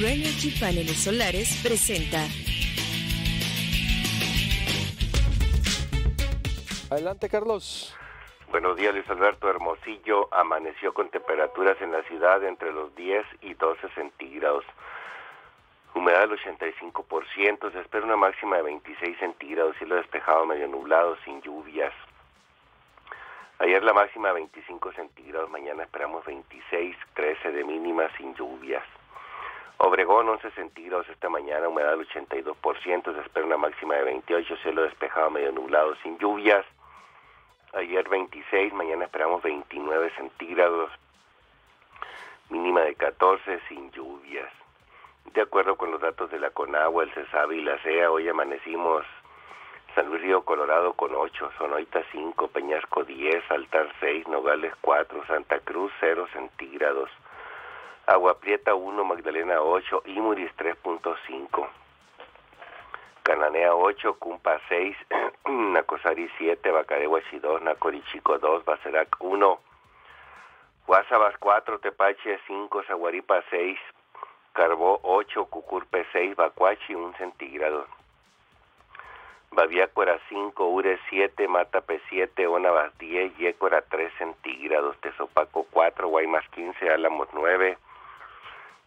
True Energy Paneles Solares presenta. Adelante, Carlos. Buenos días, Luis Alberto Hermosillo. Amaneció con temperaturas en la ciudad entre los 10 y 12 centígrados. Humedad del 85%. Se espera una máxima de 26 centígrados. Cielo despejado, medio nublado, sin lluvias. Ayer la máxima 25 centígrados. Mañana esperamos 26, 13 de mínima, sin lluvias. Obregón 11 centígrados esta mañana, humedad del 82%, se espera una máxima de 28, cielo despejado, medio nublado, sin lluvias. Ayer 26, mañana esperamos 29 centígrados, mínima de 14, sin lluvias. De acuerdo con los datos de la Conagua, el CESAB y la CEA, hoy amanecimos San Luis Río Colorado con 8, Sonoita 5, Peñasco 10, Altar 6, Nogales 4, Santa Cruz 0 centígrados. Agua Prieta 1, Magdalena 8, Imuris 3.5, Cananea 8, Cumpa 6, Nacosari 7, Bacarehuachi 2, Nacorichico 2, Bacerac 1, Guasabas 4, Tepache 5, Zaguaripa 6, Carbó 8, Cucurpe 6, Bacuachi 1 centígrado. Baviácora 5, Ure 7, Matape 7, Onabas 10, Yécora 3 centígrados, Tezopaco 4, Guaymas 15, Álamos 9,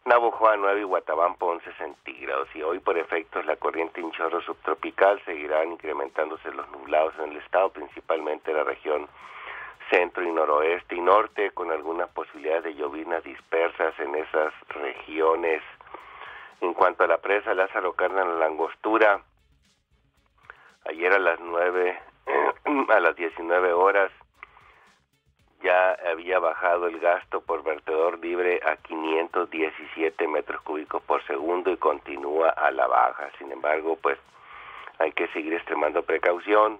Navojoa 9 y Guatabampo 11 centígrados. Y hoy, por efectos, la corriente en chorro subtropical seguirán incrementándose los nublados en el estado, principalmente en la región centro y noroeste y norte, con algunas posibilidades de llovinas dispersas en esas regiones. En cuanto a la presa Lázaro Cárdenas La Langostura, ayer a las 9, a las 19 horas, ya había bajado el gasto por vertedor libre a 517 metros cúbicos por segundo y continúa a la baja. Sin embargo, pues hay que seguir extremando precaución,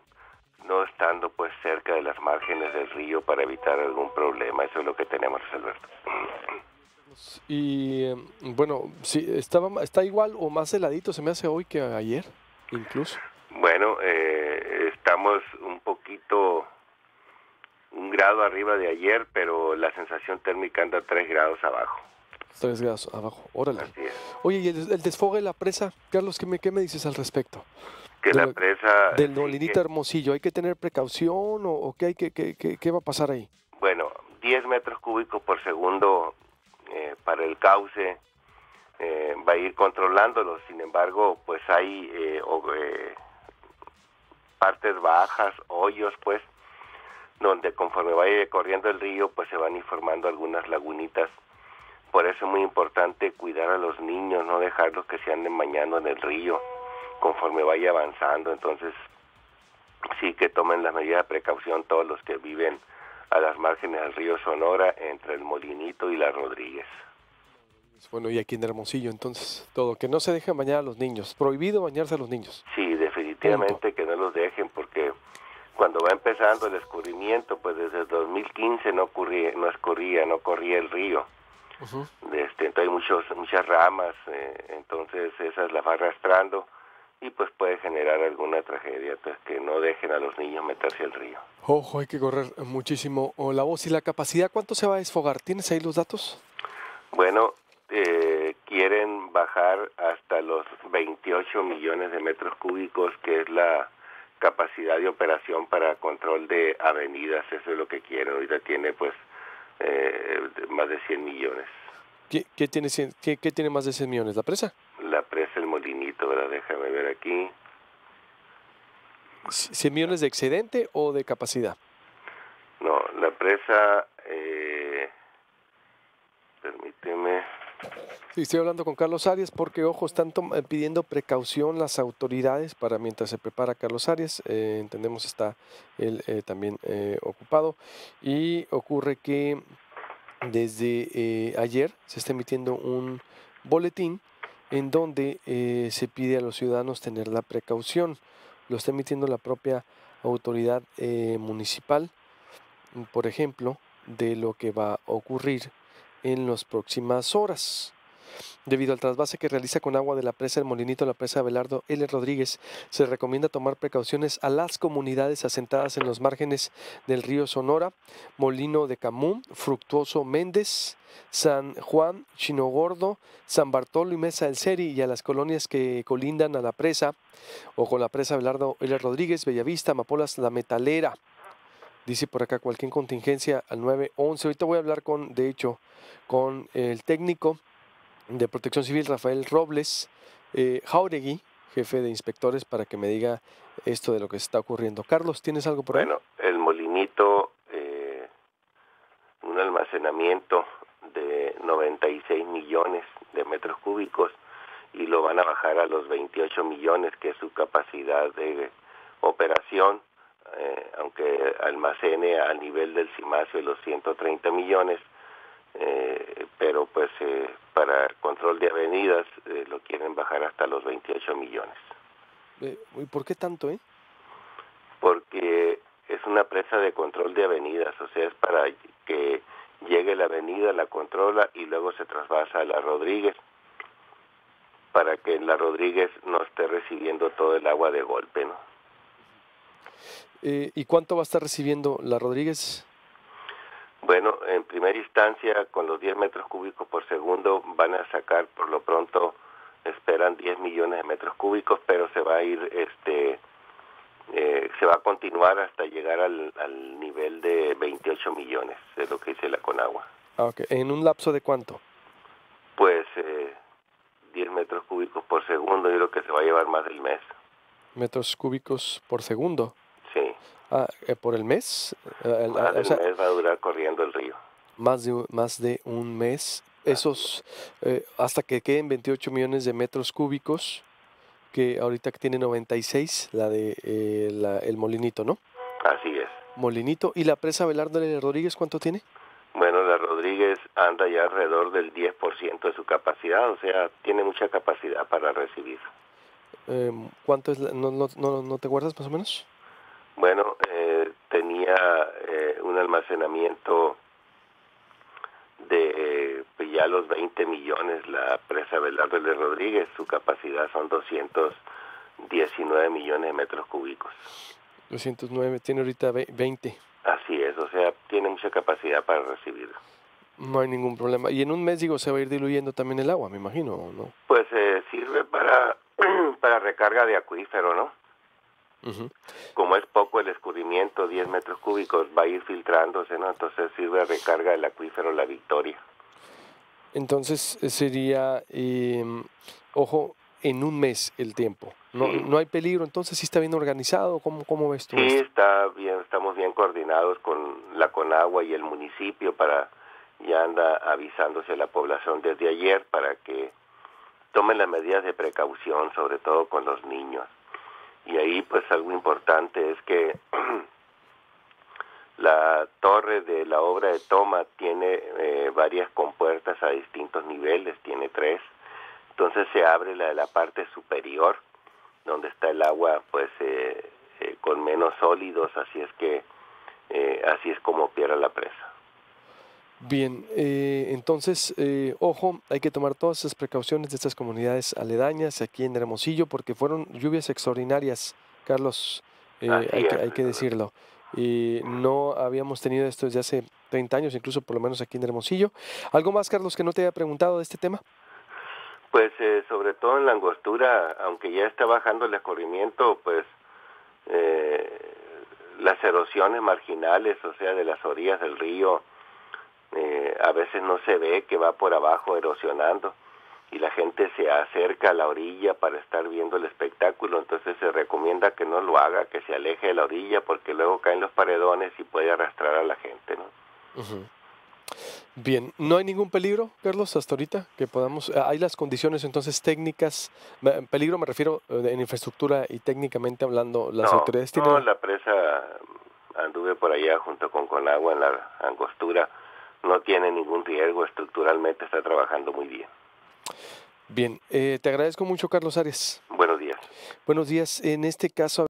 no estando pues cerca de las márgenes del río para evitar algún problema. Eso es lo que tenemos, Alberto. Y bueno, sí, estaba, está igual o más heladito se me hace hoy que ayer, incluso. Bueno, eh, estamos un poquito un grado arriba de ayer, pero la sensación térmica anda tres grados abajo. Tres grados abajo, órale. Oye, ¿y el, el desfogue de la presa? Carlos, ¿qué me, qué me dices al respecto? Que De la lo- presa... Del Nolinita Hermosillo, ¿hay que tener precaución o, o qué, hay que, qué, qué- qué va a pasar ahí? Bueno, 10 metros cúbicos por segundo eh, para el cauce eh, va a ir controlándolo. Sin embargo, pues hay eh, o- eh, partes bajas, hoyos, pues, donde conforme vaya corriendo el río, pues se van informando algunas lagunitas. Por eso es muy importante cuidar a los niños, no dejarlos que se anden bañando en el río conforme vaya avanzando. Entonces, sí que tomen las medidas de precaución todos los que viven a las márgenes del río Sonora entre el Molinito y la Rodríguez. Bueno, y aquí en Hermosillo, entonces, todo, que no se dejen bañar a los niños, prohibido bañarse a los niños. Sí, definitivamente que no los dejen porque cuando va empezando el escurrimiento, pues desde el 2015 no ocurría, no escurría, no corría el río. Este, entonces hay muchos, muchas ramas, eh, entonces esas las va arrastrando y pues puede generar alguna tragedia, entonces que no dejen a los niños meterse al río. Ojo, hay que correr muchísimo o la voz y la capacidad. ¿Cuánto se va a desfogar? ¿Tienes ahí los datos? Bueno, eh, quieren bajar hasta los 28 millones de metros cúbicos, que es la capacidad de operación para control de avenidas. Eso es lo que quieren. Ahorita tiene pues eh, más de 100 millones. ¿Qué, qué tiene, cien- qué, qué tiene más de 100 millones? ¿La presa? La presa El Molinito, ¿verdad? Déjame ver aquí. ¿100 millones de excedente o de capacidad? No, la presa... Eh, Estoy hablando con Carlos Arias porque, ojo, están eh, pidiendo precaución las autoridades para mientras se prepara Carlos Arias. eh, entendemos está él eh, también eh, ocupado. Y ocurre que desde ayer se está emitiendo un boletín en donde se pide a los ciudadanos tener la precaución. Lo está emitiendo la propia autoridad municipal, por ejemplo, de lo que va a ocurrir en las próximas horas. Debido al trasvase que realiza con agua de la presa El Molinito la presa Abelardo L. Rodríguez, se recomienda tomar precauciones a las comunidades asentadas en los márgenes del río Sonora, Molino de Camún, Fructuoso Méndez, San Juan, Chino Gordo, San Bartolo y Mesa del Seri y a las colonias que colindan a la presa o con la presa Abelardo L. Rodríguez, Bellavista, Amapolas, La Metalera. Dice por acá cualquier contingencia al 911. Ahorita voy a hablar con, de hecho, con el técnico de Protección Civil, Rafael Robles eh, Jauregui, jefe de inspectores, para que me diga esto de lo que está ocurriendo. Carlos, ¿tienes algo por ahí? Bueno, el molinito, eh, un almacenamiento de 96 millones de metros cúbicos y lo van a bajar a los 28 millones, que es su capacidad de operación eh, aunque almacene al nivel del CIMASio los 130 millones, pues eh, para control de avenidas lo quieren bajar hasta los 28 millones. ¿Y por qué tanto, eh? Porque es una presa de control de avenidas, o sea, es para que llegue la avenida, la controla y luego se trasvasa a la Rodríguez para que la Rodríguez no esté recibiendo todo el agua de golpe, ¿no? Eh, ¿Y cuánto va a estar recibiendo la Rodríguez? Bueno, en primera instancia, con los 10 metros cúbicos por segundo, van a sacar por lo pronto, esperan 10 millones de metros cúbicos, pero se va a ir, este, eh, se va a continuar hasta llegar al, nivel de 28 millones, es lo que dice la Conagua. Ah, okay. ¿En un lapso de cuánto? Pues eh, 10 metros cúbicos por segundo, yo creo que se va a llevar más del mes. ¿Metros cúbicos por segundo? Ah, eh, ¿Por el mes? Eh, más de un mes va a durar corriendo el río. Más de, más de un mes. Esos, eh, hasta que queden 28 millones de metros cúbicos, que ahorita tiene 96, la de el molinito, ¿no? Así es. Molinito. ¿Y la presa Belardo de Rodríguez cuánto tiene? Bueno, la Rodríguez anda ya alrededor del 10% de su capacidad, o sea, tiene mucha capacidad para recibir. Em, ¿Cuánto es? no, no, ¿No te guardas más o menos? Bueno, eh, tenía eh, un almacenamiento de pues, ya los 20 millones la presa Belardo de Rodríguez, su capacidad son 219 millones de metros cúbicos. 209, tiene ahorita 20. Así es, o sea, tiene mucha capacidad para recibir. No hay ningún problema. Y en un mes, digo, se va a ir diluyendo también el agua, me imagino, ¿no? Pues eh, sirve para, para recarga de acuífero, ¿no? Como es poco el escurrimiento, 10 metros cúbicos, va a ir filtrándose, ¿no? Entonces sirve a recarga el acuífero La Victoria. Entonces eh, sería, em, ojo, en un mes el tiempo. No, no hay peligro, entonces sí está bien organizado. ¿Cómo, cómo ves tú? Sí, está bien, estamos bien coordinados con la Conagua y el municipio para ya anda avisándose a la población desde ayer para que tomen las medidas de precaución, sobre todo con los niños. Y ahí pues algo importante es que la torre de la obra de toma tiene eh, varias compuertas a distintos niveles, tiene tres. Entonces se abre la de la parte superior, donde está el agua pues eh, eh, con menos sólidos, así es que así es como opera la presa. Bien, eh, entonces, eh, ojo, hay que tomar todas esas precauciones de estas comunidades aledañas aquí en Hermosillo, porque fueron lluvias extraordinarias, Carlos, eh, hay, que, hay, que, decirlo. Y no habíamos tenido esto desde hace 30 años, incluso por lo menos aquí en Hermosillo. ¿Algo más, Carlos, que no te haya preguntado de este tema? Pues sobre todo en la angostura, aunque ya está bajando el escorrimiento, pues las erosiones marginales, o sea, de las orillas del río, eh, a veces no se ve que va por abajo erosionando y la gente se acerca a la orilla para estar viendo el espectáculo, entonces se recomienda que no lo haga, que se aleje de la orilla porque luego caen los paredones y puede arrastrar a la gente, ¿no? Bien, ¿no hay ningún peligro, Carlos, hasta ahorita que podamos? Eh, ¿Hay las condiciones entonces técnicas? Peligro me refiero eh, en infraestructura y técnicamente hablando, las autoridades tienen... No, la presa anduve por allá junto con Conagua en la angostura no tiene ningún riesgo, estructuralmente está trabajando muy bien. Bien, eh, te agradezco mucho, Carlos Arias. Buenos días. Buenos días. En este caso...